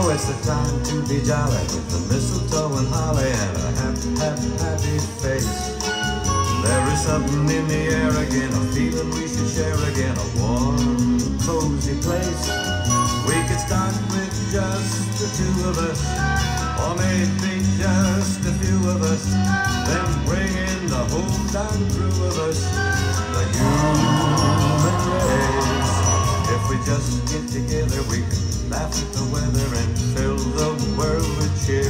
Oh, it's the time to be jolly with the mistletoe and holly and a happy, happy, happy face. There is something in the air again, a feeling we should share again, a warm, cozy place. We could start with just the two of us, or maybe just a few of us, then bring in the whole darn crew of us, laugh at the weather and fill the world with cheer.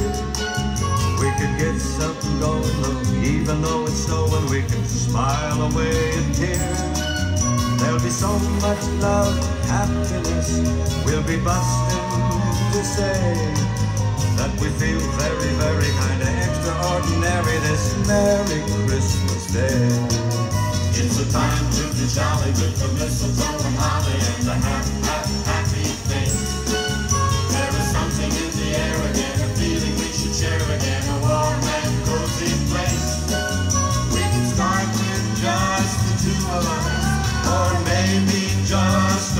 We could get something going, even though it's snowing, we can smile away a tear. There'll be so much love, happiness, we'll be busting to say that we feel very, very kind of extraordinary this Merry Christmas Day. It's a time to be jolly with the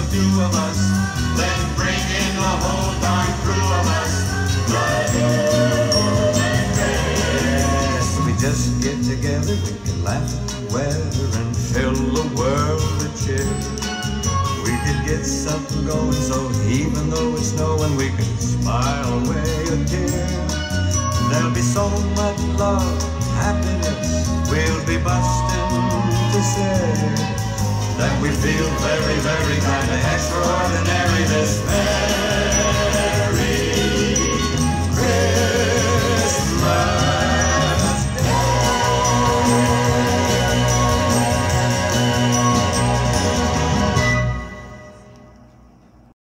few of us, then bring in the whole darn crew of us. We just get together, we can laugh at the weather and fill the world with cheer. We could get something going, so even though it's snowing, we can smile away a tear. There'll be so much love, very, very kind. Of extraordinary